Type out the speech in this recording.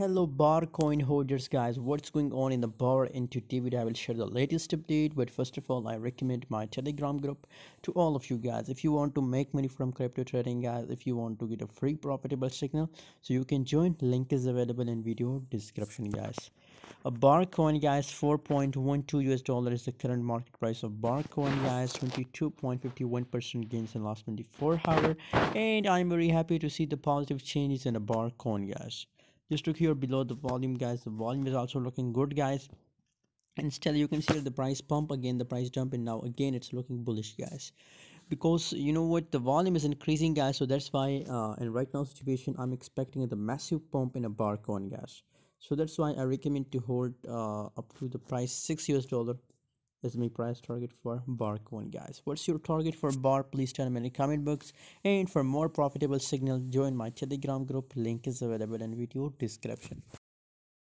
Hello bar coin holders guys. What's going on in the bar in today I will share the latest update but first of all I recommend my telegram group to all of you guys. If you want to make money from crypto trading guys if you want to get a free profitable signal so you can join link is available in video description guys. A bar coin guys 4.12 us dollar is the current market price of bar coin guys 22.51 percent gains in last 24 hour and i'm very happy to see the positive changes in a bar coin guys just look here below the volume guys. The volume is also looking good guys. And still you can see the price pump again the price jump and now again it's looking bullish guys. Because you know what? The volume is increasing guys so that's why uh in right now situation i'm expecting the massive pump in a bar coin guys. So that's why i recommend to hold uh up to the price six us dollar is my price target for bar coin guys. What's your target for bar? Please tell me in the comment box. And for more profitable signal join my telegram group. Link is available in video description